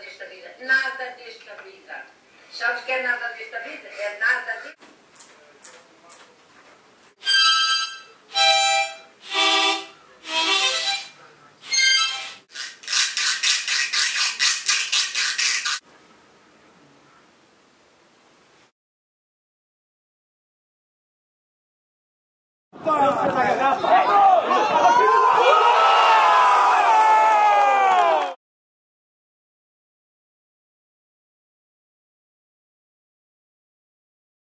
desta vida. Nada desta vida. Sounds good, not that it's the bit, not that it's... Hey!